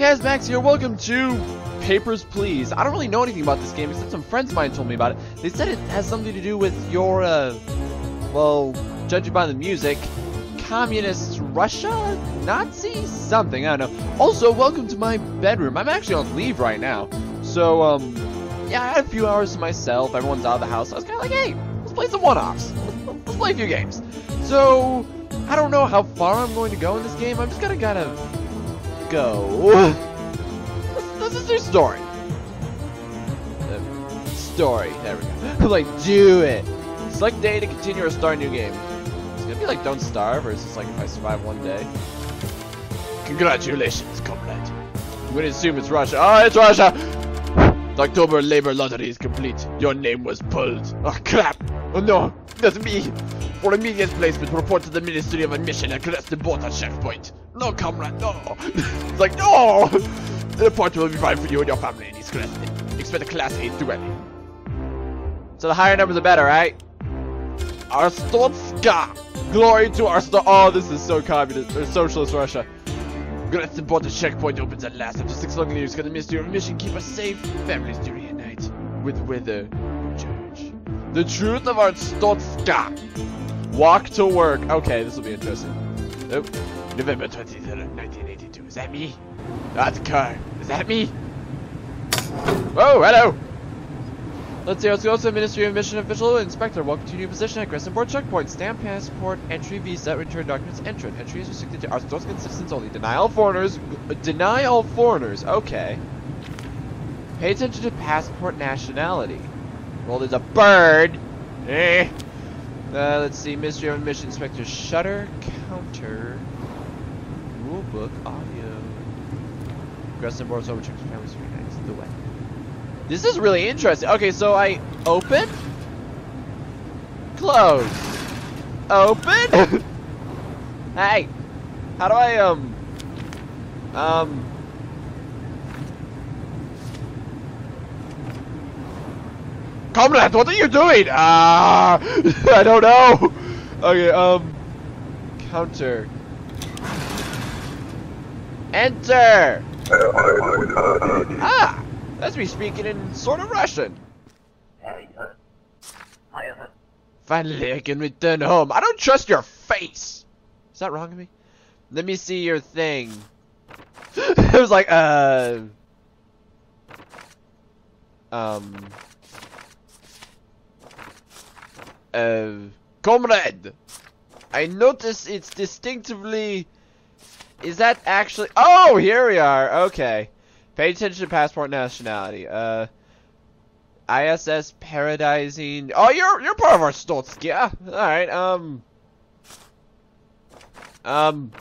Yes, Max here. Welcome to Papers, Please. I don't really know anything about this game except some friends of mine told me about it. They said it has something to do with your, uh, well, judging by the music, communist Russia? Nazi? Something, I don't know. Also, welcome to my bedroom. I'm actually on leave right now. So, um, yeah, I had a few hours to myself. Everyone's out of the house. I was kind of like, hey, let's play some one-offs. Let's, let's play a few games. So, I don't know how far I'm going to go in this game. I'm just gonna gotta go. This, is your story. Uh, story. There we go. like, do it. Select day to continue or start a new game. It's gonna be like Don't Starve, or is this like if I survive one day? Congratulations, comrade. I'm gonna assume it's Russia. Oh, it's Russia! The October labor lottery is complete. Your name was pulled. Oh, crap! Oh no, that's me! For immediate placement, report to the Ministry of Admission collect the at checkpoint. No, comrade, no! it's like, no! The report will be fine for you and your family in East Class. Expect a Class 8 duelli. So the higher number the better, right? Arstotzka! Glory to Arsto- Oh, this is so communist, or socialist Russia. Support the checkpoint opens at last. After six long years, gonna miss your mission. Keep us safe. Families at night. With weather. Church. The truth of Arstotzka. Walk to work. Okay, this will be interesting. Nope. November 23rd, 1982. Is that me? That's car. Is that me? Oh, hello. Let's see, let's go to Ministry of Mission Official Inspector. Welcome to your new position at Grestin Board Checkpoint. Stamp passport, entry visa, return documents entered. Entry is restricted to Arstotzkan citizens only. Deny all foreigners. Deny all foreigners. Okay. Pay attention to passport nationality. Well, there's a bird. Eh. Uh, let's see, Ministry of Mission Inspector. Shutter, counter, rulebook, audio. Crescent Board's overcheck families reunites. The way. This is really interesting. Okay, so I open, close, open. hey, how do I um um? Comrade, what are you doing? Ah, I don't know. Okay, um, counter. Enter. Ah. That's me speaking in sort of Russian. Finally, I can return home. I don't trust your face. Is that wrong of me? Let me see your thing. it was like, uh... Um... Uh... Comrade! I notice it's distinctively... Is that actually... Oh, here we are. Okay. Pay attention to passport nationality. Uh, ISS paradising. Oh, you're you're part of our Stoltz. Yeah. All right. Um. Um.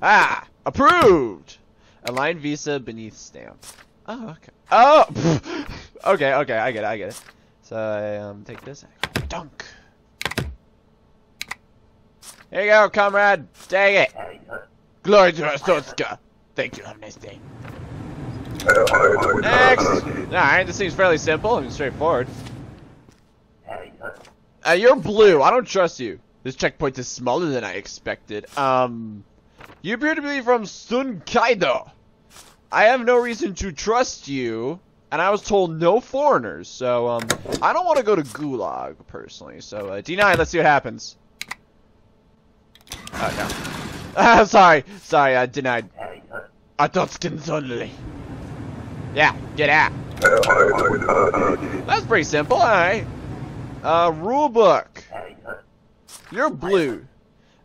Ah, approved. Align visa beneath stamp. Oh, okay. Oh, okay, okay. I get it. I get it. So I um take this. Dunk. Here you go, comrade. Take it. Glory to Rostotska. Thank you. Have a nice day. Next! Alright, this seems fairly simple and straightforward. Uh, you're blue. I don't trust you. This checkpoint is smaller than I expected. Um, you appear to be from Tsunkeido. I have no reason to trust you, and I was told no foreigners, so, um, I don't want to go to Gulag, personally, so, uh, D9, let's see what happens. Oh, no. sorry, sorry, I denied. Atotskins only. Yeah, get out. That's pretty simple, alright. Uh, rule book. You're blue.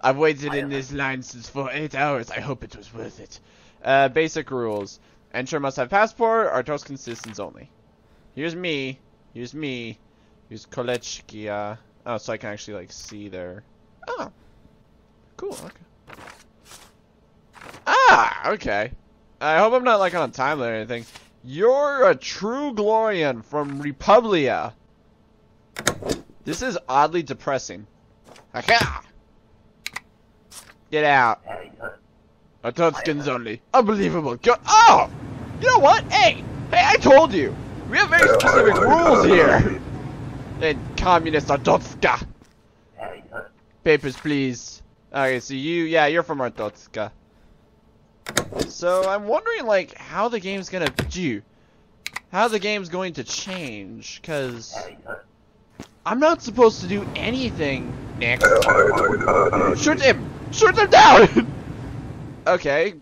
I've waited in this line since for eight hours. I hope it was worth it. Uh, basic rules. Enter must have passport, or Toscan citizens only. Here's me. Here's me. Here's Kolechia. Oh, so I can actually, like, see there. Oh. Cool, okay. Ah, okay. I hope I'm not like on a timeline or anything. You're a true Glorian from Republia. This is oddly depressing. Aha! Get out. Atotskins only. Unbelievable. Go oh! You know what? Hey! Hey, I told you! We have very specific rules here! In communist Artotska. Papers, please. Okay, so you, yeah, you're from Artotska. So I'm wondering, like, how the game's gonna do. How the game's going to change, because I'm not supposed to do anything next. Shoot him! Shoot him down! okay.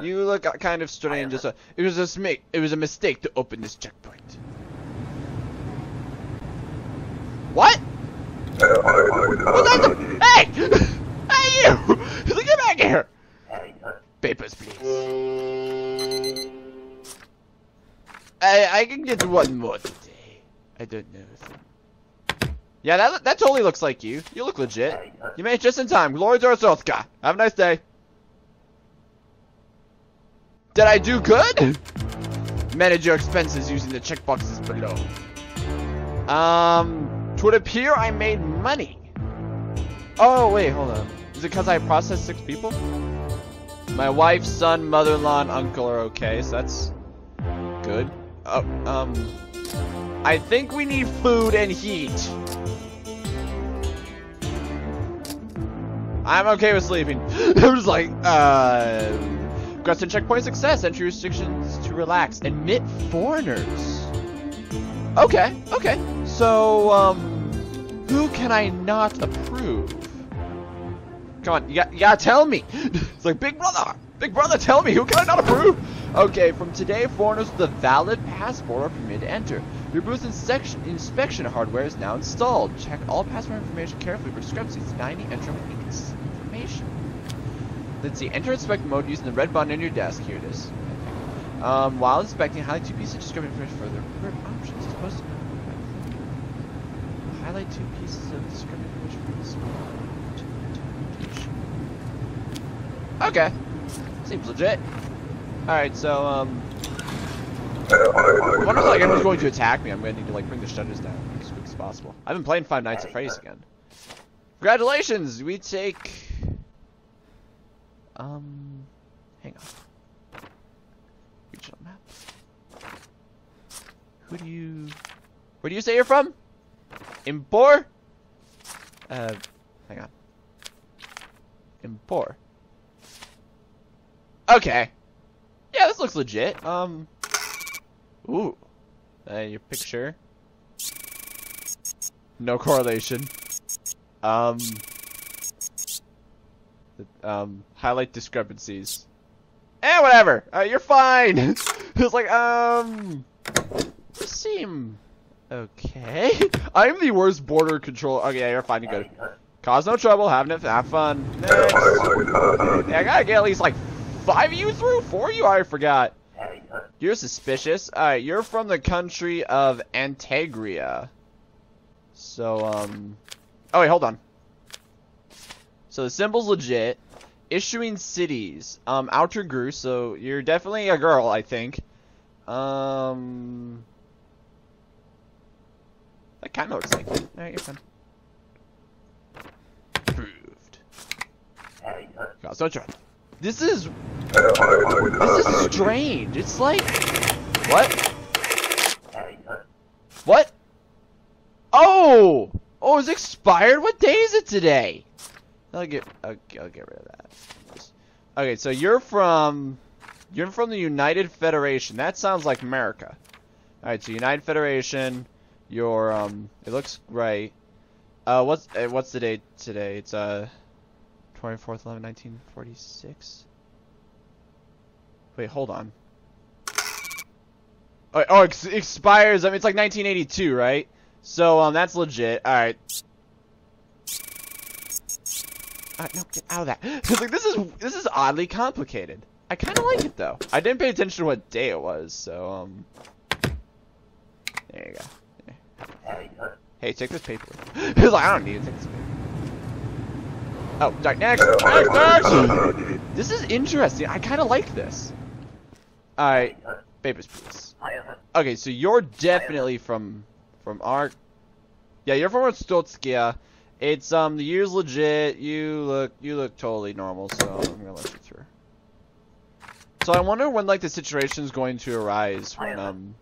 You look kind of strange. A, it was a mistake. It was a mistake to open this checkpoint. What? That? Hey! Hey you! Get back here! Papers, please. I I can get one more today. I don't know. Yeah, that that totally looks like you. You look legit. You made it just in time. Glory to Arstotzka. Have a nice day. Did I do good? Manage your expenses using the checkboxes below. Um, it would appear I made money. Oh, wait, hold on. Is it because I processed six people? My wife, son, mother-in-law, and uncle are okay, so that's good. Oh, um, I think we need food and heat. I'm okay with sleeping. I'm just like, uh, Grestin checkpoint success. Entry restrictions to relax. Admit foreigners. Okay, okay. So, um, who can I not approve? Come on, you, got, you gotta tell me. it's like, Big Brother, Big Brother, tell me, who can I not approve? Okay, from today, foreigners with a valid passport are permitted to enter. Your booth's inspection, inspection hardware is now installed. Check all passport information carefully for discrepancies. 90 enter with information. Let's see, enter inspect mode using the red button on your desk. Here it is. Um, while inspecting, highlight two pieces of discrepant information for the preferred options. Supposed to highlight two pieces of discrepant information for this Okay. Seems legit. Alright, so, um... Wonder if like, anyone's going to attack me. I'm going to need to, like, bring the shutters down as quick as possible. I've been playing Five Nights at Freddy's again. Congratulations! We take... Um... Hang on. Regional map. Who do you... Where do you say you're from? Impor? Uh, hang on. Impor. Okay. Yeah, this looks legit. Um. Ooh. Uh, your picture. No correlation. Um. Um. Highlight discrepancies. Eh, whatever. Uh, you're fine. it's like, um. You seem okay. I'm the worst border control. Okay, yeah, you're fine. You're good. Cause no trouble. Having it. Have fun. Next. Yeah, I gotta get at least like five of you through? Four of you? I forgot. You're suspicious. Alright, you're from the country of Antegria. So, um... Oh, wait, hold on. So the symbol's legit. Issuing cities. Um, Outer Gru, so you're definitely a girl, I think. Um... That kind of looks like it. Alright, you're fine. Approved. Cause no trouble. This is this is strange. It's like what? What? Oh! Oh, it's expired? What day is it today? I'll get I'll, I'll get rid of that. Okay, so you're from you're from the United Federation. That sounds like America. Alright, so United Federation, you're um it looks right. Uh what's uh, what's the date today? It's uh 24th, 11, 1946. Wait, hold on. Oh, oh it expires. I mean, it's like 1982, right? So, um, that's legit. All right. Right, no, get out of that. Cause like this is this is oddly complicated. I kind of like it though. I didn't pay attention to what day it was, so um. There you go. Hey, take this paper. He's like, I don't need to take this paper. Oh, next, next, next! This is interesting. I kind of like this. Alright, papers, please. Okay, so you're definitely from from our. Yeah, you're from Stotskia. It's um the year's legit. You look you look totally normal, so I'm gonna let you through. So I wonder when like the situation is going to arise when um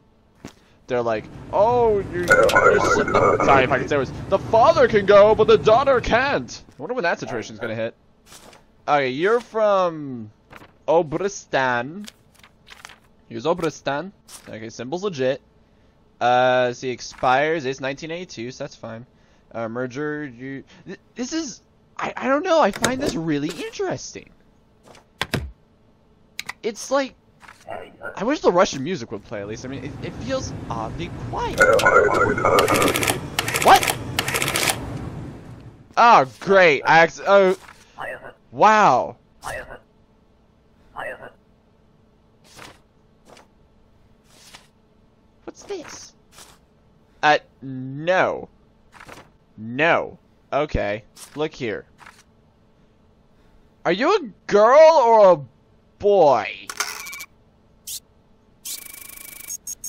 they're like, oh, you're, sorry if I can say this. The father can go, but the daughter can't. I wonder when that situation's gonna hit. Okay, you're from Obristan. Here's Obristan. Okay, symbol's legit. Uh, see, expires. It's 1982, so that's fine. Uh, merger. You. This is. I. I don't know. I find this really interesting. It's like. I wish the Russian music would play at least. I mean, it, it feels oddly quiet. What? Oh, great. I acc- oh. Wow. What's this? Uh, no. No. Okay. Look here. Are you a girl or a boy?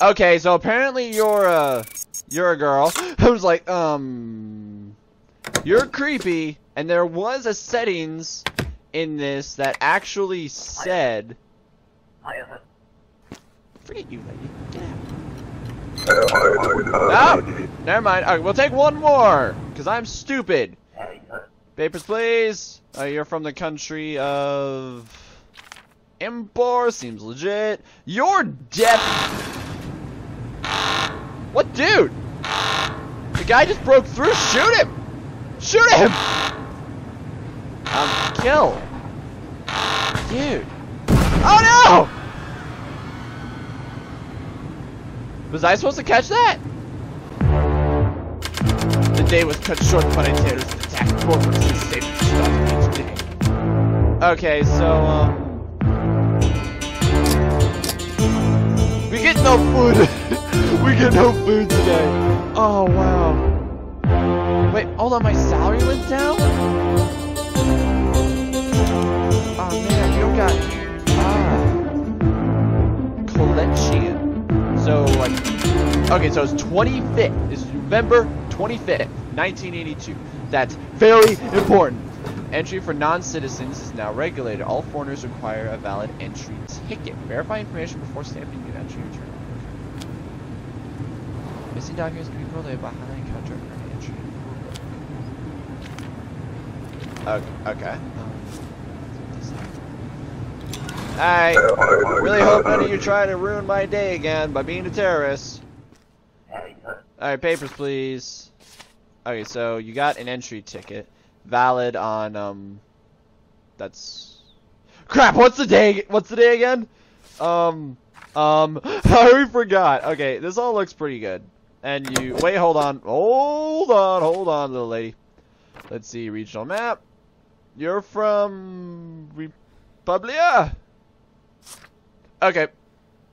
Okay, so apparently you're a you're a girl. I was like, um, you're creepy, and there was a settings in this that actually said. Forget you, lady. Get out. No, never mind. We'll take one more, cause I'm stupid. Papers, please. Uh, you're from the country of Impor. Seems legit. You're deaf. What dude? The guy just broke through. Shoot him! Shoot him! Um, kill. Dude. Oh no! Was I supposed to catch that? The day was cut short by terrorist attack. Corporate state started each day. Okay, so, um... We get no food! we get no food today! Oh, wow. Wait, hold on, my salary went down? Oh man, you don't got... Ah. Collection. So, like... Okay, so it's 25th. It's November 25th, 1982. That's very important. Entry for non-citizens is now regulated. All foreigners require a valid entry ticket. Verify information before stamping new entry return. Missing documents can be correlated by highlighting contract entry. Okay. okay. I really hope none of you try to ruin my day again by being a terrorist. Alright, papers please. Okay, so you got an entry ticket. Valid on, um... That's... Crap, what's the day? What's the day again? Um... Um... I already forgot. Okay, this all looks pretty good. And you... Wait, hold on. Hold on, hold on, little lady. Let's see, regional map. You're from... Republia? Okay.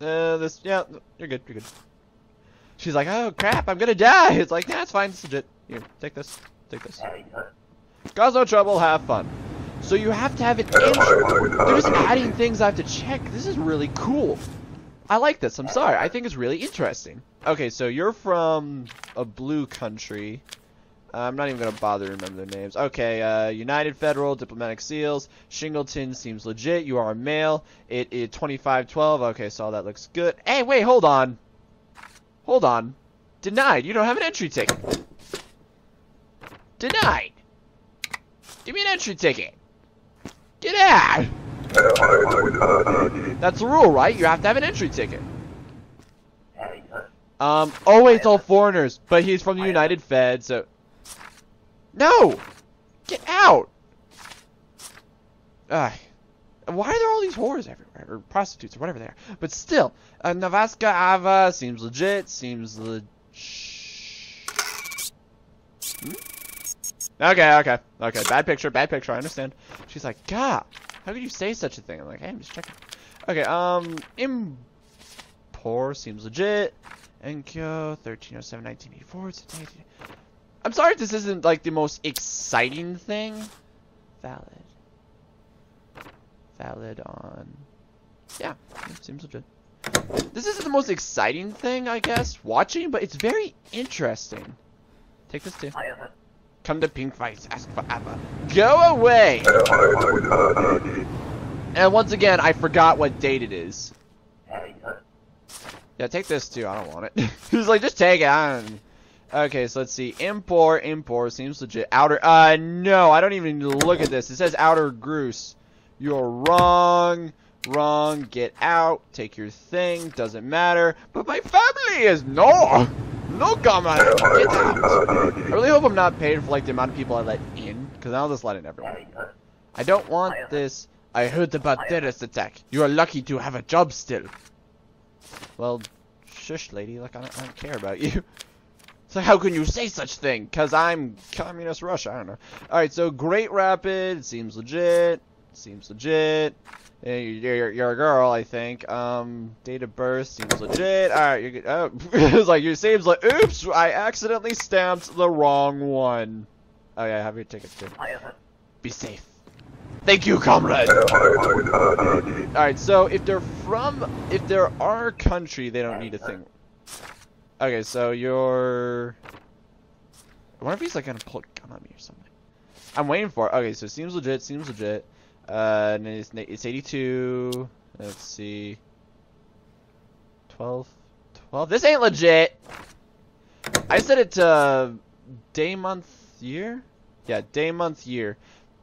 Uh, this, yeah, you're good, you're good. She's like, oh crap, I'm gonna die. It's like, that's fine, it's legit. Here, take this, take this. Cause no trouble, have fun. So you have to have an intro. They're just adding things I have to check. This is really cool. I like this, I'm sorry. I think it's really interesting. Okay, so you're from a blue country. I'm not even going to bother to remember their names. Okay, uh, United Federal, Diplomatic Seals, Shingleton seems legit. You are a male. It is 2512. Okay, so all that looks good. Hey, wait, hold on. Hold on. Denied. You don't have an entry ticket. Denied. Give me an entry ticket. Get out. That's the rule, right? You have to have an entry ticket. Um, oh wait, it's all foreigners, but he's from the United Fed, so... No! Get out! Ugh. Why are there all these whores everywhere? Or prostitutes, or whatever they are. But still, uh, Navaska Ava seems legit, seems legit. Hmm? Okay, okay, okay. Bad picture, bad picture, I understand. She's like, God, how could you say such a thing? I'm like, hey, I'm just checking. Okay, um, Impor seems legit. Enkyo, 1307, 1984. I'm sorry if this isn't like the most exciting thing. Valid. Valid on. Yeah, seems legit. This isn't the most exciting thing, I guess, watching, but it's very interesting. Take this too. Come to Pink Vice, ask for Abba. Go away! And once again, I forgot what date it is. Yeah, take this too. I don't want it. He's like, just take it. I don't... Okay, so let's see. Impor, import seems legit. Outer, uh, no, I don't even need to look at this. It says outer Grouse. You're wrong. Wrong. Get out. Take your thing. Doesn't matter. But my family is no. No, out. I really hope I'm not paid for like the amount of people I let in, because I'll just let in everyone. I don't want this. I heard about terrorist attack. You are lucky to have a job still. Well, shush, lady. Like I don't, I don't care about you. So how can you say such thing? Cause I'm communist Russia. I don't know. All right. So Great Rapid seems legit. Seems legit. Yeah, You're, you're, you're a girl, I think. Um, date of birth seems legit. All right, you're good. Oh, it's like your seems like. Oops, I accidentally stamped the wrong one. Oh yeah, have your ticket too. Be safe. Thank you, comrade. All right, so if they're from, if they're our country, they don't need a thing. Okay, so you're. I wonder if he's like gonna pull a gun on me or something. I'm waiting for it. Okay, so it seems legit. Seems legit. Uh, and it's, it's 82. Let's see. 12. 12. This ain't legit. I said it to day, month, year. Yeah, day, month, year.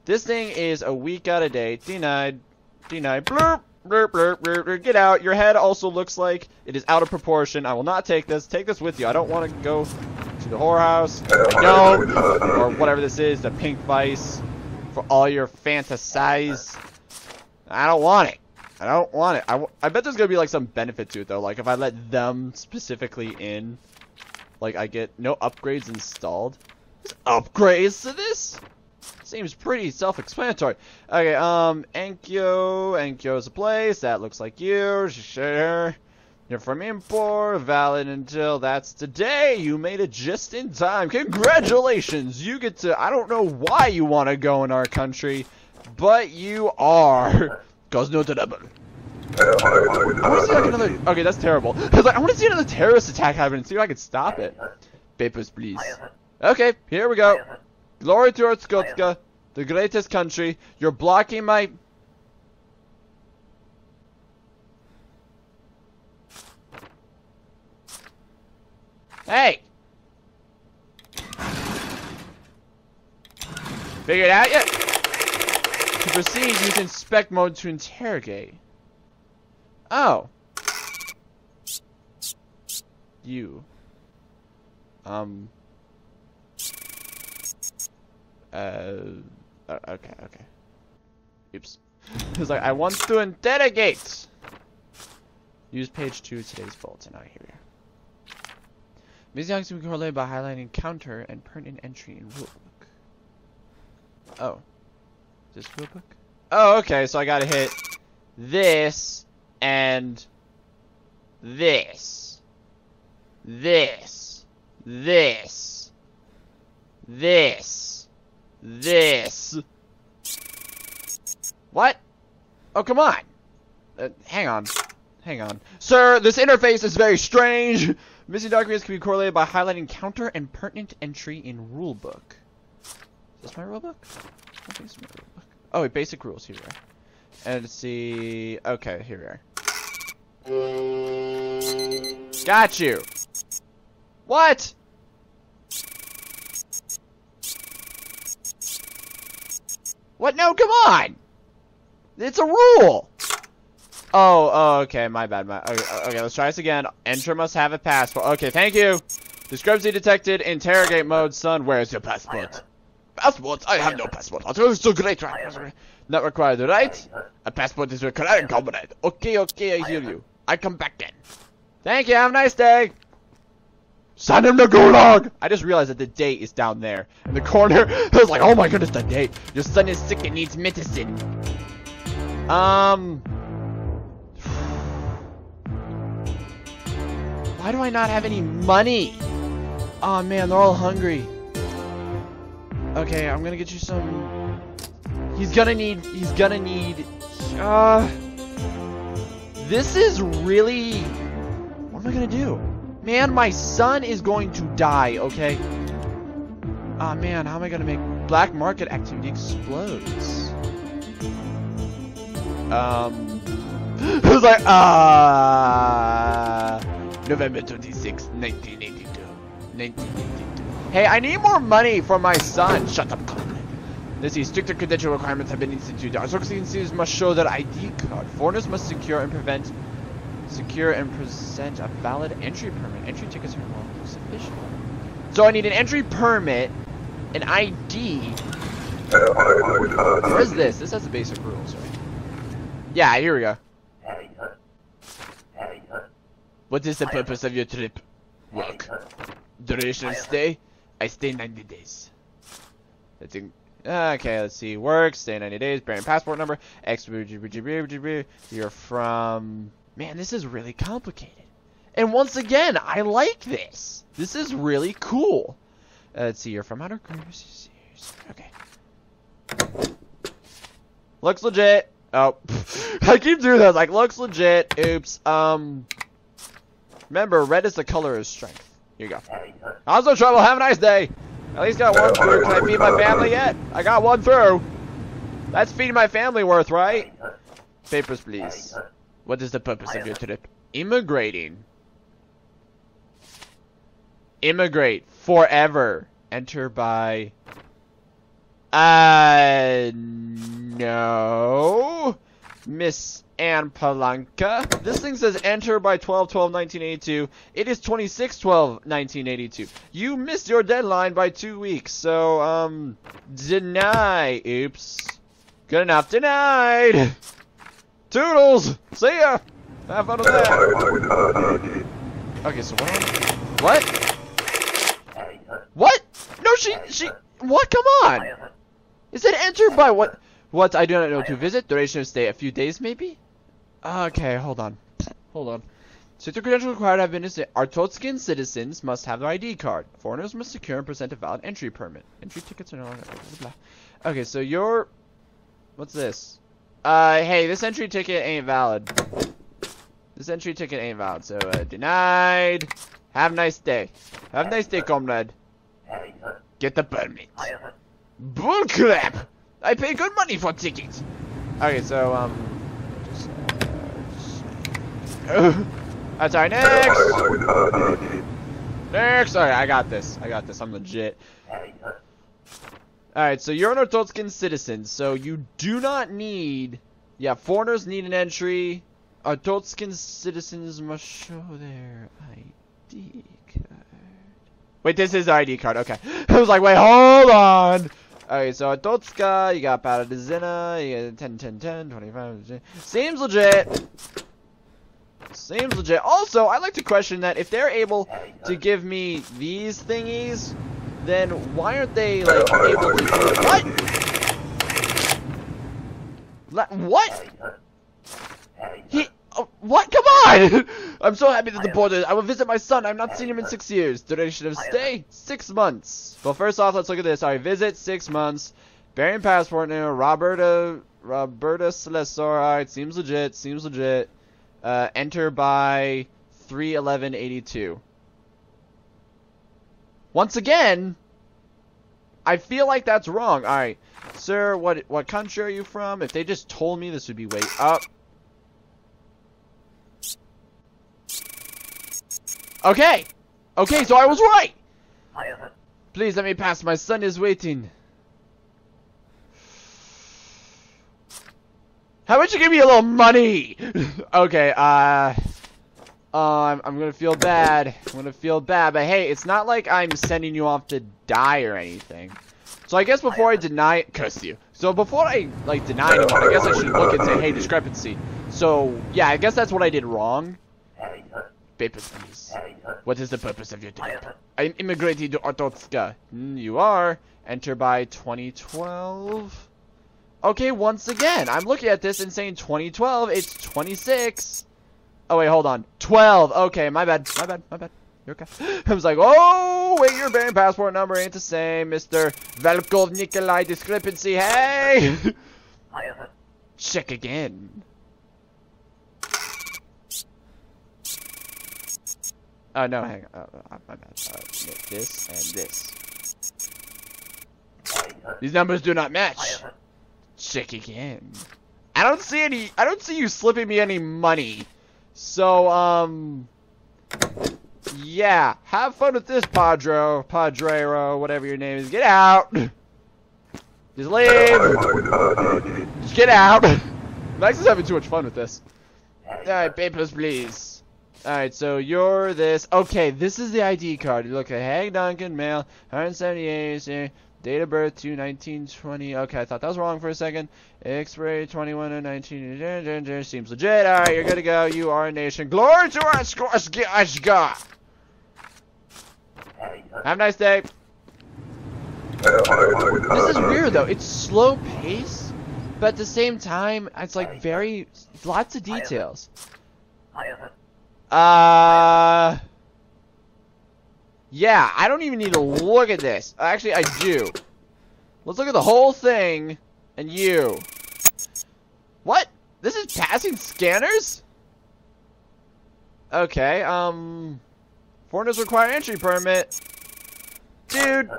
This thing is a week out of date. Denied. Denied. Blurp. Blurp, blurp, blurp, blurp. Get out. Your head also looks like it is out of proportion. I will not take this. Take this with you. I don't want to go to the whorehouse. I don't. Or whatever this is, the pink vice. For all your fantasize. I don't want it. I don't want it. I, I bet there's going to be like some benefit to it though. Like if I let them specifically in, like I get no upgrades installed. There's upgrades to this? Seems pretty self-explanatory. Okay, um, Enkyo, Enkyo's a place, that looks like you, sure. You're from Impor, valid until that's today. You made it just in time. Congratulations! You get to, I don't know why you want to go in our country, but you are. Cause no trouble. I want to see like another, okay, that's terrible. Cause like, I want to see another terrorist attack happen and see if I can stop it. Papers, please. Okay, here we go. Glory to Artskotska, the greatest country. You're blocking my... Hey! Figured out yet? To proceed, use inspect mode to interrogate. Oh. You. Um... Uh, okay, okay. Oops. He's like, I want to interrogate! Use page 2 today's bulletin. Here we are. Ms. Young's can correlate by highlighting counter and pertinent entry in rulebook. Oh. Is this rulebook? Oh, okay, so I gotta hit this and this. This. This. This this. What? Oh, come on. Uh, hang on. Hang on. Sir, this interface is very strange. Missing documents can be correlated by highlighting counter and pertinent entry in rulebook. Is this my rulebook? I think it's my rulebook. Oh, wait, basic rules. Here. And see. Okay, here we are. Got you. What? What? No, come on! It's a rule! Oh, oh, okay, my bad. My, okay, okay, let's try this again. Enter must have a passport. Okay, thank you. Discrepancy detected. Interrogate mode, son. Where is your passport? Passport? I have no passport. Oh, so great. right? Not required, right? A passport is required, comrade. Okay, okay, I hear you. I come back then. Thank you. Have a nice day. Send him to Gulag! I just realized that the date is down there in the corner. I was like, oh my goodness, the date. Your son is sick and needs medicine. Um. Why do I not have any money? Oh man, they're all hungry. Okay, I'm gonna get you some. He's gonna need. He's gonna need. Uh. This is really. What am I gonna do? Man, my son is going to die, okay? Ah, oh, man, how am I to make black market activity explodes? Um, it was like, ah, uh, November 26, 1982. 1982. Hey, I need more money for my son. Shut up, Colin. Let's see, stricter credential requirements have been instituted. Our citizens must show their ID card. Foreigners must secure and prevent, secure and present a valid entry permit. Entry tickets are not sufficient. So I need an entry permit, an ID. What is this? This has the basic rules, right? Yeah, here we go. What is the purpose of your trip? Work. Duration of stay? I stay 90 days. That's in Okay, let's see. Work, stay 90 days, bearing passport number. X. You're from. Man, this is really complicated. And once again, I like this. This is really cool. Uh, let's see. You're from outer Cruise. Okay. Looks legit. Oh, I keep doing that. Like, looks legit. Oops. Um. Remember, red is the color of strength. Here you go. How's no trouble. Have a nice day. At least got one through. Can I feed my family yet? I got one through. That's feeding my family worth, right? Papers, please. What is the purpose of your trip? Immigrating. Immigrate forever. Enter by. Uh, no. Miss Anne Palanca. This thing says enter by 12-12-1982. It is 26-12-1982. You missed your deadline by two weeks, so, um, deny. Oops. Good enough. Denied. Toodles. See ya. Have fun with that. Okay, so what? What? What? No, she, she, what? Come on. Is it entered by what? What? I do not know to visit. Duration of stay a few days, maybe? Okay, hold on. Hold on. Citra credential required have been Artotskin citizens must have their ID card. Foreigners must secure and present a valid entry permit. Entry tickets are no longer blah. Okay, so you're What's this? Uh hey, this entry ticket ain't valid. This entry ticket ain't valid, so uh denied. Have a nice day. Have a nice day, comrade. Get the permit. Bullcrap! I pay good money for tickets. Okay, so um That's alright, next! Next! Alright, I got this. I got this. I'm legit. Alright, so you're an Ortotskin citizen, so you do not need... Yeah, foreigners need an entry. Ortotskin citizens must show their ID card. Wait, this is ID card. Okay. I was like, wait, hold on! Okay, so Ototska, you got Paradizina, you got 10, 10, 10, 25, seems legit. Seems legit. Also, I like to question that if they're able to give me these thingies, then why aren't they like able to what? what? He oh, what? Come on! I'm so happy that the border. I will visit my son. I've not seen him in six years. Duration of stay six months. Well, first off, let's look at this. Right, visit six months. Bearing passport now. Roberta Roberta Celesor. All right, seems legit. Seems legit. Uh, enter by 31182. Once again, I feel like that's wrong. Alright, sir, what what country are you from? If they just told me this would be way up. Okay. Okay, so I was right. Please let me pass. My son is waiting. How about you give me a little money? okay, uh... I'm, I'm gonna feel bad. I'm gonna feel bad, but hey, it's not like I'm sending you off to die or anything. So I guess before I deny- curse you. So before I, like, deny anyone, I guess I should look and say, hey, discrepancy. So, yeah, I guess that's what I did wrong. Papers, please. What is the purpose of your trip? I'm immigrating to Ototska. Mm, you are. Enter by 2012. Okay, once again, I'm looking at this and saying 2012, it's 26. Oh, wait, hold on. 12. Okay, my bad, my bad, my bad. You're okay. I was like, oh, wait, your passport number ain't the same, Mr. Velkov Nikolai discrepancy. Hey! Check again. Oh, no, hang on. Oh, my bad. This and this. These numbers do not match. Check again. I don't see any, I don't see you slipping me any money. So, um, yeah, have fun with this, Padro, Padrero, whatever your name is. Get out! Just leave! Just get out! Max is having too much fun with this. Alright, papers, please. Alright, so you're this. Okay, this is the ID card. You look at Hag Duncan, male, 178, date of birth to 1920. Okay, I thought that was wrong for a second. Expiry 21 and 19. Seems legit. Alright, you're good to go. You are a nation. Glory to our. God. Have a nice day. This is weird though. It's slow pace, but at the same time, it's like very lots of details. Uh. Yeah, I don't even need to look at this. Actually, I do. Let's look at the whole thing and you. What? This is passing scanners? Okay, um... Foreigners require entry permit. Dude,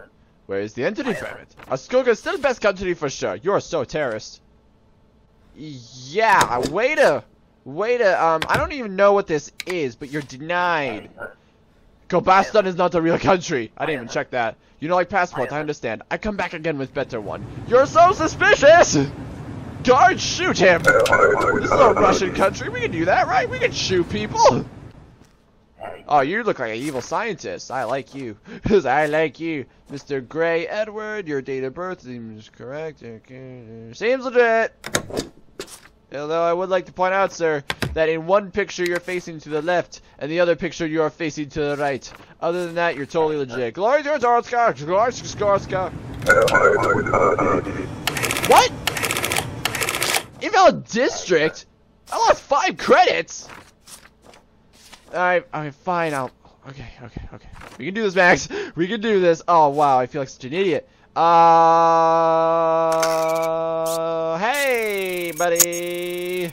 where is the entry permit? Askoga is still the best country for sure. You're so terrorist. Yeah, way to, way to, um, I don't even know what this is, but you're denied. Cobrastan is not a real country. I didn't even check that. You don't like passports, I understand. I come back again with better one. You're so suspicious! Guard, shoot him! This is a Russian country, we can do that, right? We can shoot people! Oh, you look like an evil scientist. I like you. Because I like you. Mr. Gray Edward, your date of birth seems correct. Seems legit. Although I would like to point out, sir, that in one picture you're facing to the left, and the other picture you are facing to the right. Other than that, you're totally legit. Glory to Zorska! Glory to Skorska! What? Invalid district? I lost five credits! Alright, alright, fine, I'll... Okay, okay, okay. We can do this, Max! We can do this! Oh, wow, I feel like such an idiot. Uh... Hey, buddy!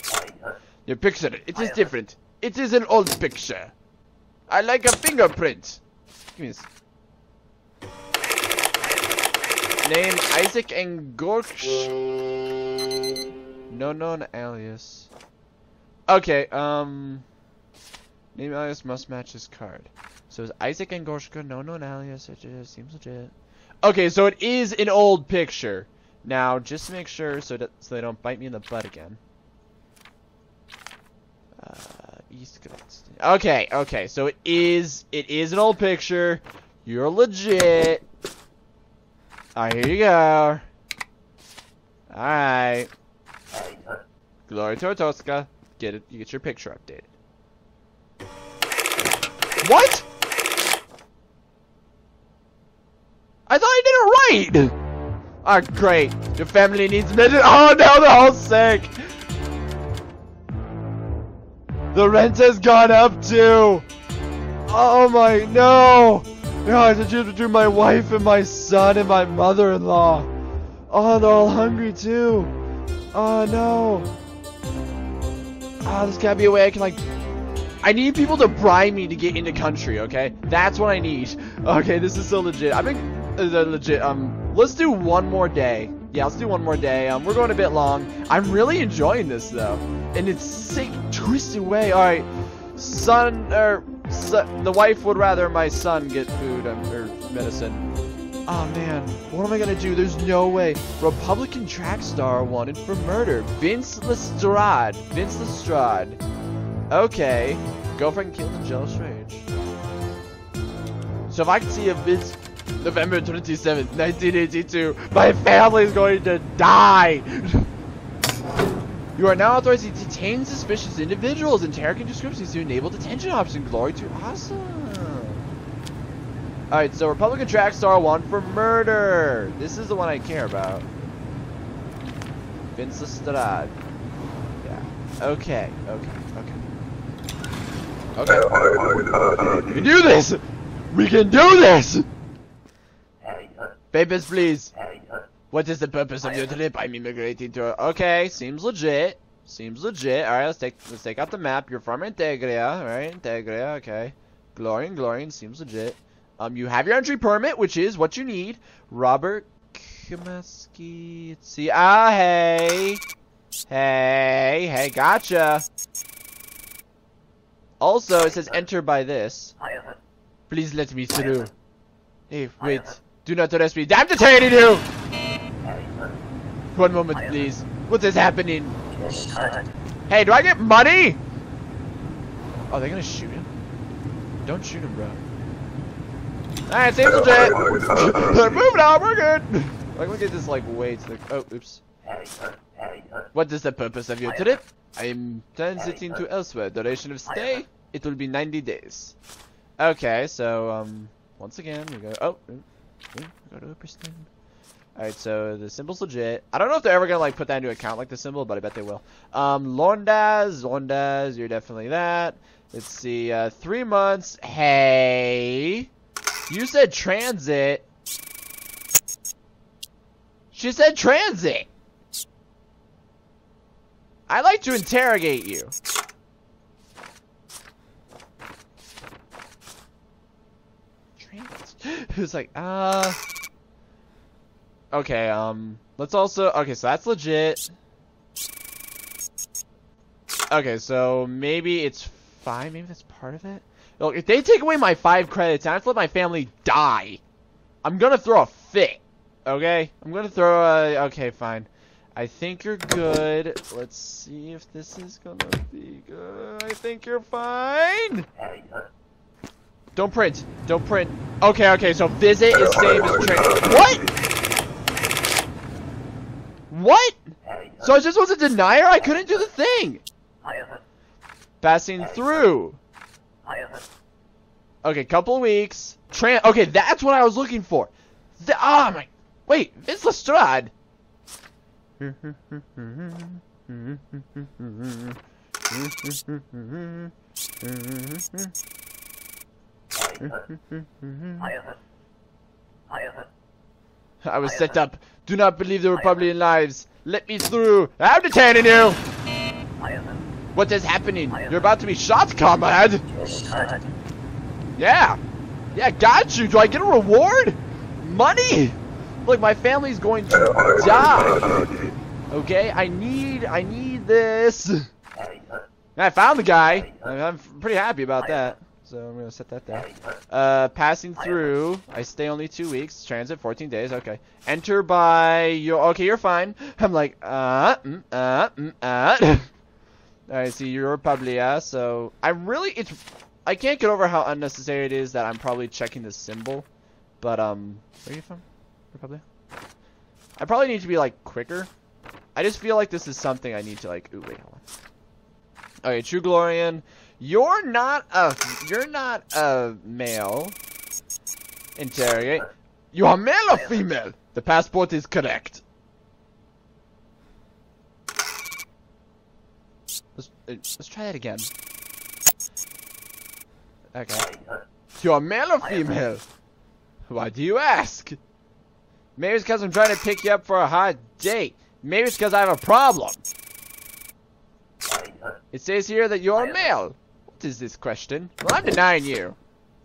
Your picture, it is different. It is an old picture. I like a fingerprint. Give me this. Name Isaac Engorch. No known alias. Okay, um... Name alias must match his card. So is Isaac Angorshka, no known alias, it just seems legit. Okay, so it is an old picture. Now, just to make sure so that so they don't bite me in the butt again. Uh, East Okay, okay, so it is it is an old picture. You're legit. Alright, here you go. Alright. Glory to Tosca. Get it you get your picture updated. What? I thought I did it right! Oh, great. Your family needs medicine. Oh no, they're all sick! The rent has gone up too! Oh my, no! No, I have to choose between my wife and my son and my mother-in-law. Oh, they're all hungry too. Oh no. Ah, oh, there's gotta be a way I can like I need people to bribe me to get into country, okay? That's what I need. Okay, this is so legit. I think legit. Um, let's do one more day. Yeah, let's do one more day. Um, we're going a bit long. I'm really enjoying this though, and it's sick, twisted way. All right, son or son, the wife would rather my son get food um, or medicine. Oh man, what am I gonna do? There's no way. Republican track star wanted for murder. Vince Lestrade. Vince Lestrade. Okay. Girlfriend killed in jealous rage. So if I can see if it's November 27th, 1982, my family is going to die! you are now authorized to detain suspicious individuals, and interrogate descriptions to enable detention option. Glory to awesome! Alright, so Republican Track Star 1 for murder! This is the one I care about. Vince Lestrade. Yeah. Okay, okay, okay. Okay. Oh we can do this! We can do this! Papers, please. What is the purpose of your trip? I'm immigrating to. Okay, seems legit. Seems legit. All right, let's take let's take out the map. You're from Antegria, right? Antegria. Okay. Glorian, Glorian seems legit. Um, you have your entry permit, which is what you need. Robert Kamaski. Let's see. Ah, hey, hey, hey, gotcha. Also, it says enter by this. Please let me through. Hey, wait. Do not arrest me. I'm detaining you! One moment, please. What is happening? Hey, do I get money? Oh, they're gonna shoot him? Don't shoot him, bro. Alright, seems legit. Moving on, we're good. Like, we get this, like, way to the. Oh, oops. What is the purpose of your trip? I am transiting to elsewhere. Duration of stay? It will be 90 days. Okay, so, um, once again, we go. Oh, ooh, go to. Alright, so the symbol's legit. I don't know if they're ever gonna like put that into account like the symbol, but I bet they will. Um, Londaz, Londaz, you're definitely that. Let's see, uh, three months. Hey, you said transit. She said transit. I like to interrogate you. Transit. Who's like, uh. Okay, um, let's also, okay, so that's legit. Okay, so maybe it's five, maybe that's part of it? Look, if they take away my five credits, I have to let my family die. I'm gonna throw a fit, okay? I'm gonna throw a, okay, fine. I think you're good. Let's see if this is gonna be good. I think you're fine. Don't print. Don't print. Okay, okay, so visit is same as train. What? What? So I just was a denier? I couldn't do the thing. Passing through. Okay, couple weeks. Tran. Okay, that's what I was looking for. The ah my. Wait, Vince Lestrade. Mm-hmm. I was set up. Do not believe the Republican lies. Let me through. I'm detaining you. What is happening? You're about to be shot, comrade. Yeah. Yeah, got you. Do I get a reward? Money? Look, my family's going to die. Okay, I need, I need this. I found the guy. I'm pretty happy about that. So I'm gonna set that there. Uh, passing through. I stay only two weeks. Transit 14 days. Okay. Enter by your. Okay, you're fine. I'm like uh mm, uh mm, uh. Alright, see you're Pablia. So I really it's I can't get over how unnecessary it is that I'm probably checking the symbol. But um, where are you from? Republia. I probably need to be like quicker. I just feel like this is something I need to like. Ooh, wait, hold on. Okay, True Glorian. You're not a you're not a male. Interrogate. You are male or female? The passport is correct. Let's uh, let's try that again. Okay. You are male or female? Why do you ask? Maybe it's because I'm trying to pick you up for a hot date. Maybe it's because I have a problem. It says here that you're male. Is this question? Well, I'm denying you.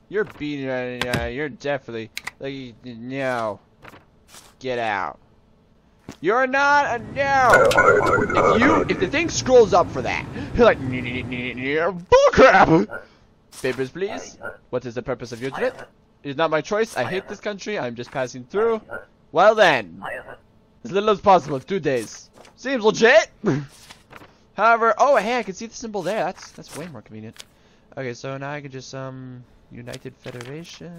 You're beating. Uh, you're definitely like no. Get out. You're not a no. If you, if the thing scrolls up for that, you're like bullcrap. Papers, please. What is the purpose of your trip? It is not my choice. I hate this country. I'm just passing through. Well then, as little as possible. Two days. Seems legit. However, oh hey, I can see the symbol there. That's that's way more convenient. Okay, so now I can just um United Federation.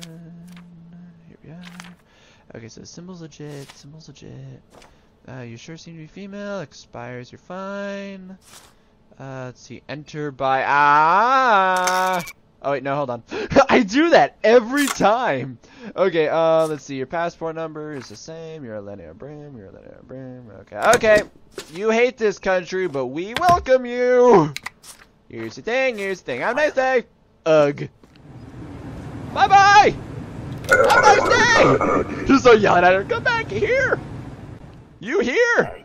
Here we are. Okay, so symbol's legit. Symbol's legit. Uh, you sure seem to be female. Expires. You're fine. Uh, let's see. Enter by ah. Oh wait, no, hold on. I do that every time. Okay, uh, let's see. Your passport number is the same. You're a Lenny Brim. You're a Lenny Brim. Okay, okay. You hate this country, but we welcome you. Here's the thing. Here's the thing. Have a nice day. Ugh. Bye bye. Have a nice day. Just so yelling at her. Come back here. You here?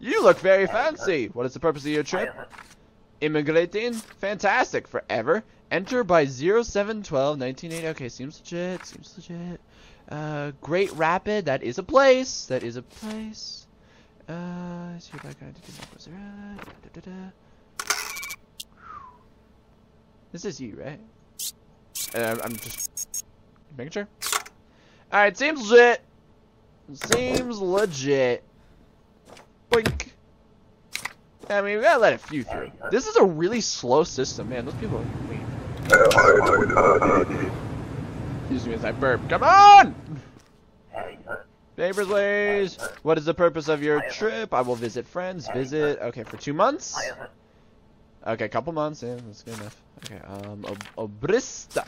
You look very fancy. What is the purpose of your trip? Immigrating? Fantastic. Forever. Enter by 0712 1980. Okay, seems legit. Seems legit. Uh, Great Rapid. That is a place. That is a place. Uh, see if I can do da, da, da. This is you, right? Uh, I'm just making sure. Alright, seems legit. Seems legit. Boink. I mean, we gotta let a few through. This is a really slow system, man. Those people are. Excuse me as I burp. Come on! Papers, please. What is the purpose of your trip? I will visit friends. Visit. Okay, for two months. Okay, a couple months. Yeah, that's good enough. Okay, um, Ob Obrista.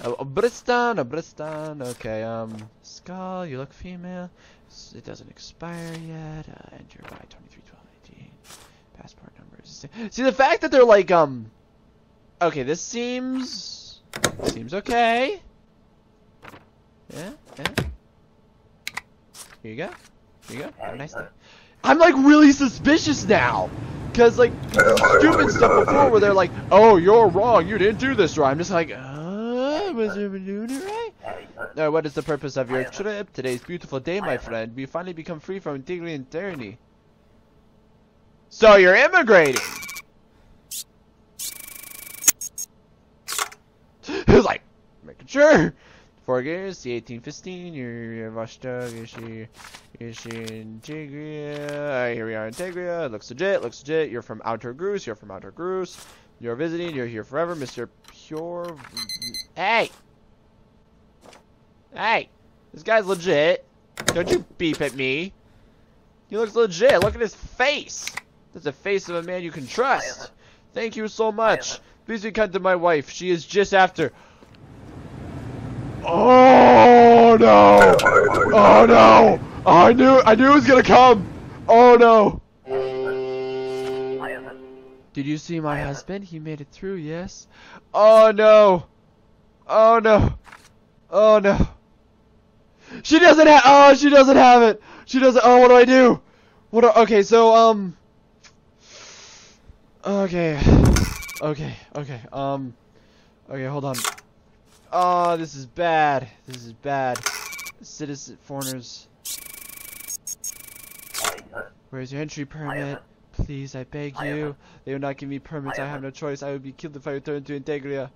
Uh, Obristan, Obristan. Okay, um, Skal, you look female. It doesn't expire yet. Uh, enter by 23, 12, 18. Passport numbers. See, the fact that they're like, um. Okay, this seems. Seems okay. Yeah, yeah. Here you go. Here you go. Have a nice day. I'm like really suspicious now. Cause like stupid stuff before where they're like, oh you're wrong, you didn't do this right. I'm just like, uh, was I doing it right? Uh, what is the purpose of your trip? Today's beautiful day, my friend. We finally become free from dignity and tyranny. So you're immigrating. He was like, making sure. Four gears, the 1815, you're Vostok, Ishi, Ishi, Antegria. here we are, Antegria. It looks legit, looks legit. You're from Outer Grouse, you're from Outer Grouse. You're visiting, you're here forever, Mr. Pure. Hey! Hey! This guy's legit. Don't you beep at me. He looks legit. Look at his face. That's the face of a man you can trust. Thank you so much. Please be kind to my wife. She is just after. Oh no! Oh no! I knew I knew it was gonna come! Oh no! Did you see my husband? He made it through, yes? Oh no! Oh no! Oh no! She doesn't have oh she doesn't have it! She doesn't oh what do I do? What do, okay, so um Okay. Okay, okay, um Okay, hold on. Oh, this is bad. This is bad. Citizen foreigners. Where's your entry permit? Please, I beg you. They will not give me permits. I have no choice. I would be killed if I returned to Antegria.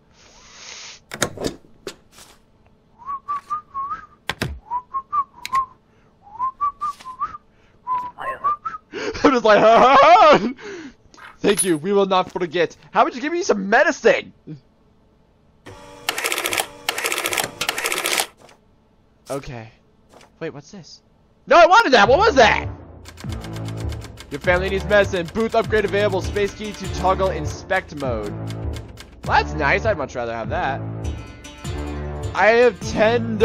I'm just like, ha ha ha! Thank you. We will not forget. How about you give me some medicine? Okay. Wait, what's this? No, I wanted that! What was that? Your family needs medicine. Booth upgrade available. Space key to toggle inspect mode. Well, that's nice. I'd much rather have that. I have $10.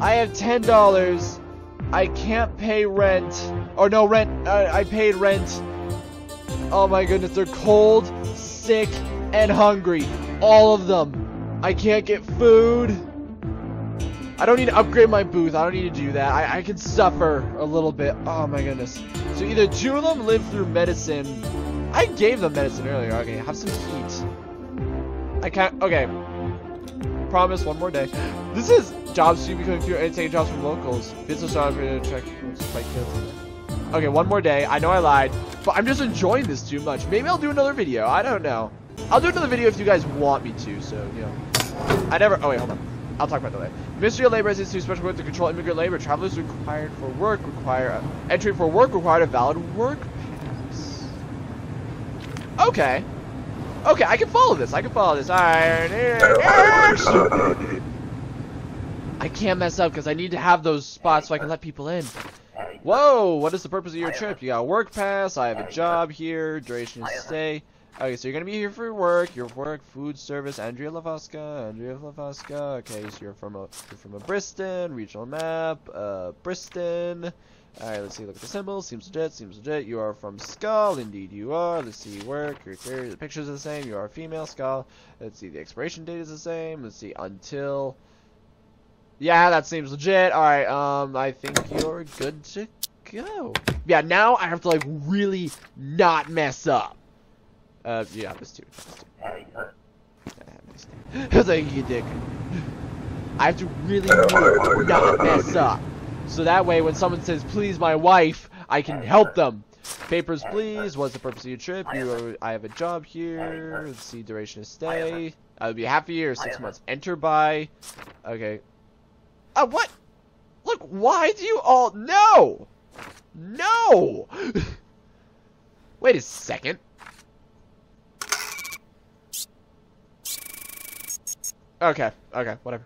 I have $10. I can't pay rent. Or no, rent. Uh, I paid rent. Oh my goodness. They're cold, sick, and hungry. All of them. I can't get food. I don't need to upgrade my booth. I don't need to do that. I, I can suffer a little bit. Oh my goodness. So either two of them live through medicine. I gave them medicine earlier. Okay, have some heat. I can't. Okay. Promise one more day. This is jobs to becoming fewer and taking jobs from locals. Business jobs to check kills. Okay, one more day. I know I lied, but I'm just enjoying this too much. Maybe I'll do another video. I don't know. I'll do another video if you guys want me to. So you know. I never. Oh wait, hold on. I'll talk about that later. Ministry of Labor has instituted special work to control immigrant labor. Travelers required for work require uh, entry for work required a valid work pass. Okay. Okay, I can follow this. I can follow this. Alright. I can't mess up because I need to have those spots so I can let people in. Whoa! What is the purpose of your trip? You got a work pass. I have a job here. Duration of stay. Okay, so you're gonna be here for work, your work, food service, Andrea Lavasca, Andrea Lavasca. Okay, so you're from a you're from Obristan, regional map, uh, Briston. Alright, let's see, look at the symbols, seems legit, seems legit. You are from Skal, indeed you are. Let's see, work, your career, the pictures are the same, you are female Skal. Let's see, the expiration date is the same. Let's see, until. Yeah, that seems legit. Alright, um, I think you're good to go. Yeah, now I have to, like, really not mess up. Uh, yeah, this too. This too. Thank you, dick. I have to really, really not mess up. So that way, when someone says, please, my wife, I can help them. Papers, please. What's the purpose of your trip? You are, I have a job here. Let's see, duration of stay. I would be half a year, six months. Enter by. Okay. Oh, what? Look, why do you all... No! No! Wait a second. Okay, okay, whatever.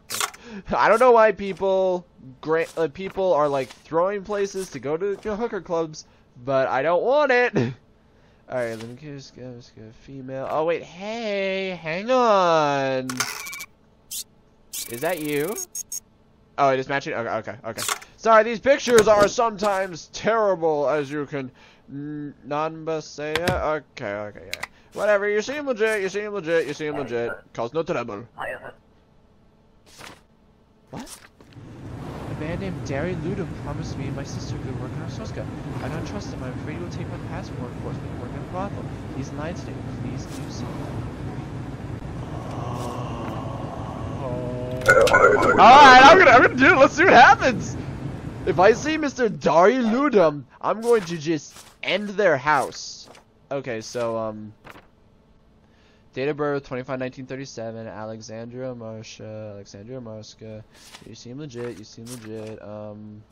I don't know why people gra- uh, people are like throwing places to go to, to hooker clubs, but I don't want it. All right, let me just go, let's go female. Oh wait, hey, hang on. Is that you? Oh, it is matching. Okay, okay, okay. Sorry, these pictures are sometimes terrible, as you can say. Okay, okay, yeah. Whatever. You seem legit. You seem legit. You seem legit. Cause no trouble. What? A man named Dari Ludum promised me and my sister could work in Arstotzka. I don't trust him. I'm afraid he will take my passport and force me to work in a brothel. He's in line today. Please do something. Alright, I'm gonna, I'm gonna do it. Let's see what happens. If I see Mr. Dari Ludum, I'm going to just end their house. Okay, so, um... Date of birth, 25, 1937, Alexandria Marsha, Alexandria Marska. You seem legit, you seem legit. Um,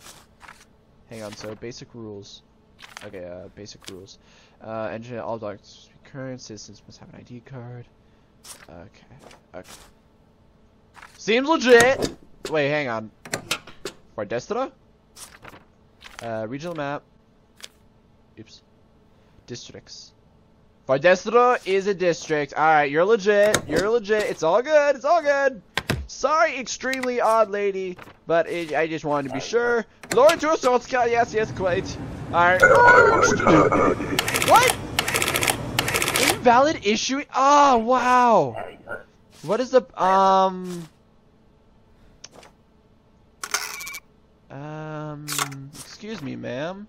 hang on, so basic rules. Okay, uh, basic rules. Uh, engineer, all documents be current, citizens must have an ID card. Okay, okay. Seems legit! Wait, hang on. For Destra? Uh, regional map. Oops. Districts. Vardestra is a district. Alright, you're legit. You're legit. It's all good. It's all good. Sorry, extremely odd lady, but it, I just wanted to be sure. Lord Tursolska, yes, yes, quite. Alright. what? Invalid issue? Oh, wow. What is the, um... Um, excuse me, ma'am.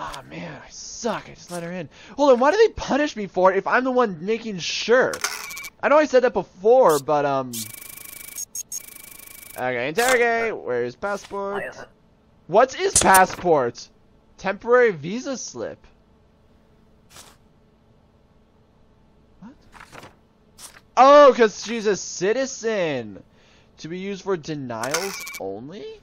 Ah, oh, man, I suck. I just let her in. Hold on, why do they punish me for it if I'm the one making sure? I know I said that before, but, um... Okay, interrogate. Where's passport? What is his passport? Temporary visa slip. What? Oh, because she's a citizen. To be used for denials only?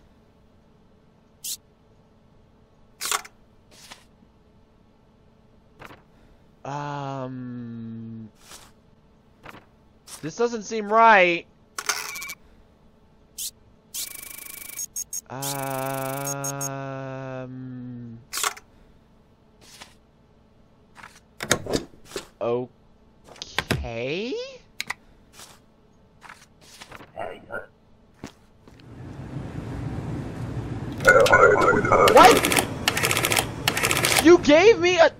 Um, this doesn't seem right. Um, okay. What? You gave me a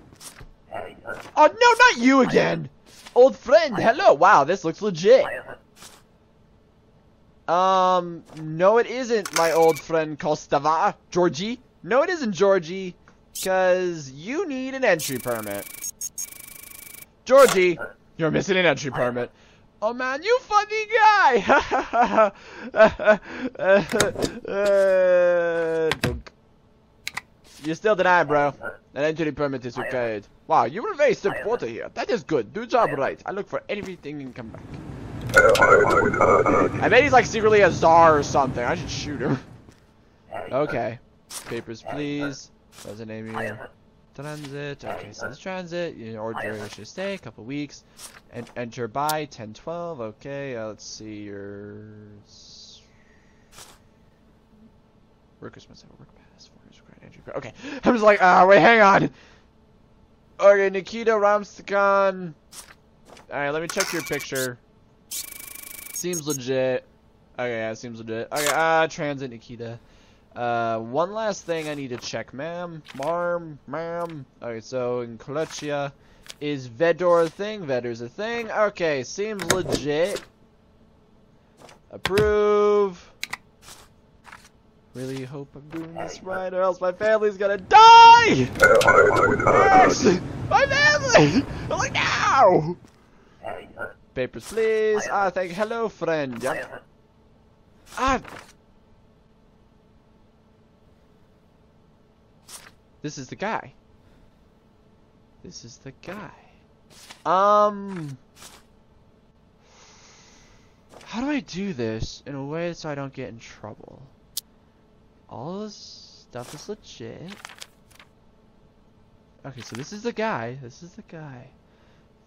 Oh, no, not you again! Old friend, hello! Wow, this looks legit. Um, no it isn't, my old friend Costava. Georgie? No it isn't, Georgie. Because you need an entry permit. Georgie, you're missing an entry permit. Oh man, you funny guy! uh, you still deny, bro. An entry permit is required. Wow, you were a very supporter here. That is good. Do job right. I look for everything and come back. I bet he's like secretly a czar or something. I should shoot him. Okay. Papers, please. What's the name here? Transit. Okay, so it's transit. You know, or duration of stay, a couple weeks. And enter by 1012. Okay, uh, let's see your. Workers must have a work. Okay, I'm just like, ah, wait, hang on. Okay, Nikita Ramstakhan. Alright, let me check your picture. Seems legit. Okay, yeah, seems legit. Okay, uh, transit Nikita. Uh, one last thing I need to check, ma'am. Marm, ma'am. Okay, so in Kolechia, is Vedor a thing? Vedor's a thing? Okay, seems legit. Approve. Really hope I'm doing this right, or else my family's gonna die! yes! My family! I'm like, ow! Papers, please. I think. Hello, friend. Yep. Ah! This is the guy. This is the guy. Um... How do I do this in a way so I don't get in trouble? All this stuff is legit. Okay, so this is the guy. This is the guy.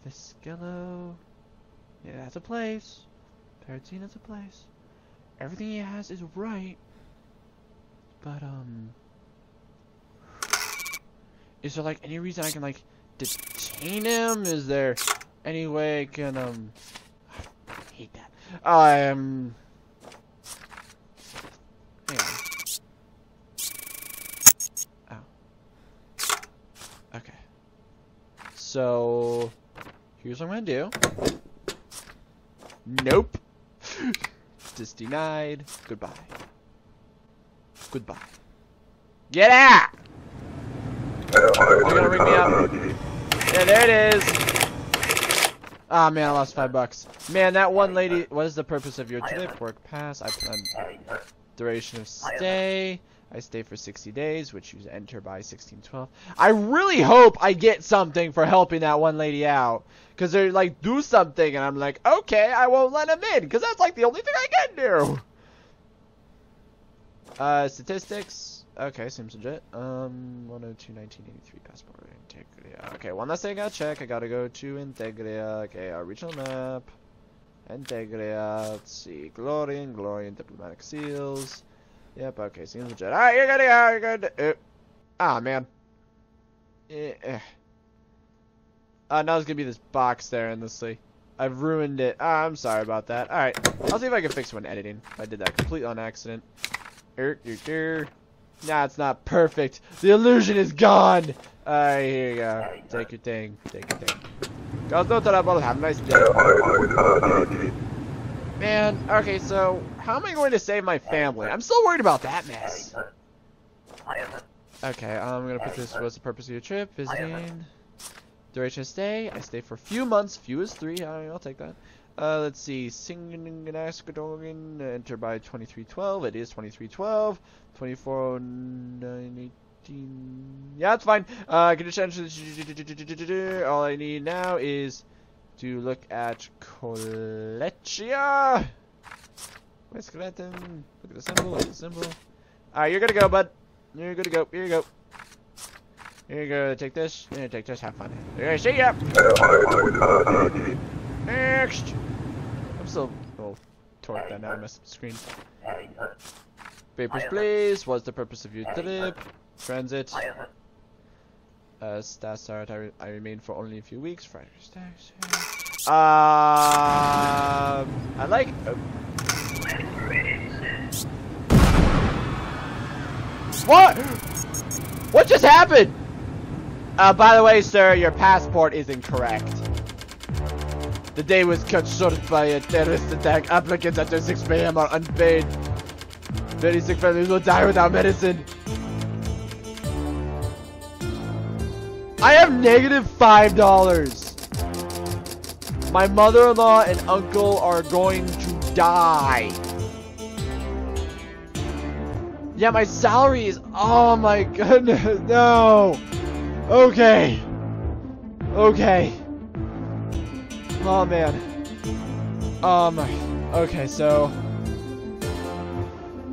Vescillo. Yeah, that's a place. Paratine is a place. Everything he has is right. But, um... Is there, like, any reason I can, like, detain him? Is there any way I can, um... I hate that. I Um... Hang on. Oh. Okay. So... Here's what I'm gonna do. Nope. Just denied. Goodbye. Goodbye. Get out! You're gonna ring me up. Yeah, there it is. Ah, oh, man, I lost five bucks. Man, that one lady. What is the purpose of your trip? Work pass. I plan duration of stay. I stay for 60 days, which you enter by 1612. I really hope I get something for helping that one lady out. Because they're like, do something. And I'm like, okay, I won't let him in. Because that's like the only thing I can do. Uh, statistics. Okay, seems legit. Um, 102, 1983 passport. Antegria. Okay, one last thing I gotta check. I gotta go to Antegria. Okay, our regional map. Antegria. Let's see. Glorian, Glorian, diplomatic seals. Yep, okay, seems legit. Alright, you're good to go, you're good to, uh, Ah, man. Eh, eh. Uh, now there's gonna be this box there endlessly. I've ruined it. Ah, I'm sorry about that. Alright, I'll see if I can fix one editing. I did that completely on accident. Er, er, er. Nah, it's not perfect. The illusion is gone! Alright, here you go. Take your thing. Take your thing. Guys, no trouble. Have a nice day. Man, okay, so how am I going to save my family? I'm still worried about that mess. Okay, I'm gonna put this. What's the purpose of your trip? Visiting. Duration of stay. I stay for a few months. Few is three. I'll take that. Uh, let's see. Singanaskodorian. Enter by 2312. It is 2312. 240918. Yeah, that's fine. Uh, condition. All I need now is to look at Kolechia. Where's Skeleton? Look at the symbol, look at the symbol. Alright, you're gonna go, bud. You're gonna go. Here you go. Here you go. Take this. Yeah, take this. Have fun. Here, see ya. Next. I'm still. Oh, torque that now. I messed up the screen. Papers, please. What's the purpose of your trip? Transit. Uh, stats start. I, re I remain for only a few weeks. Friday stacks. Uh, I like. Uh, what? What just happened? Uh, by the way, sir, your passport is incorrect. The day was cut short by a terrorist attack. Applicants after 6 p.m. are unpaid. Very sick families will die without medicine. I have negative five dollars. My mother-in-law and uncle are going to die. Yeah, my salary is... Oh my goodness, no. Okay. Okay. Oh man. Um, okay, so...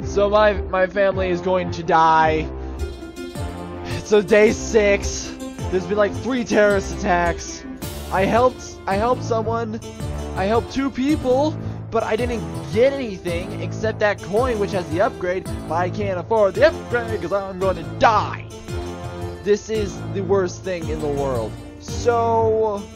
So my, my family is going to die. So day six. There's been like three terrorist attacks. I helped I helped someone. I helped two people, but I didn't get anything except that coin which has the upgrade, but I can't afford the upgrade because I'm going to die. This is the worst thing in the world. So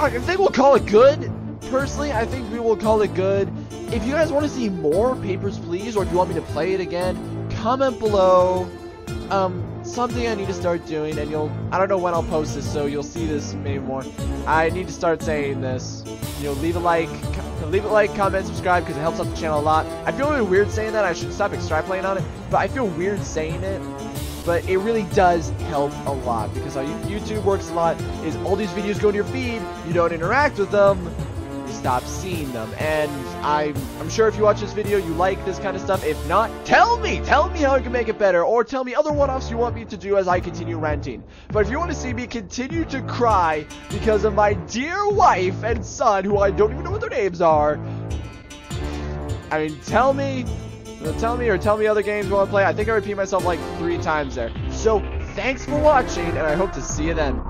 I think we'll call it good. Personally, I think we will call it good. If you guys want to see more Papers, Please, or if you want me to play it again, comment below. Um, something I need to start doing, and you'll, I don't know when I'll post this, so you'll see this maybe more. I need to start saying this. You know, leave a like, leave a like, comment, subscribe, because it helps out the channel a lot. I feel really weird saying that, I should stop extrapolating on it, but I feel weird saying it. But it really does help a lot, because how YouTube works a lot is all these videos go to your feed, you don't interact with them, stop seeing them. And I'm, I'm sure if you watch this video, you like this kind of stuff. If not, tell me! Tell me how I can make it better, or tell me other one-offs you want me to do as I continue ranting. But if you want to see me continue to cry because of my dear wife and son, who I don't even know what their names are, I mean, tell me, Tell me or tell me other games while I play. I think I repeat myself like three times there. So thanks for watching, and I hope to see you then.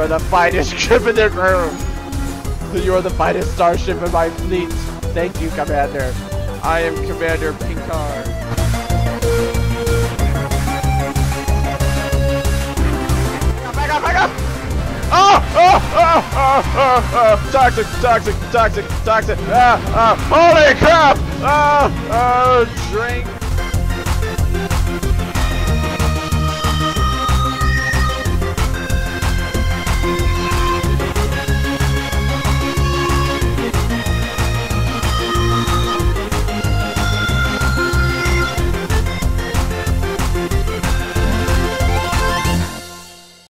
You are the finest ship in the room. You are the finest starship in my fleet. Thank you, Commander. I am Commander up! Oh, oh, oh, oh, oh, oh, toxic, toxic, toxic, toxic, ah, ah, holy crap! Ah, oh, drink.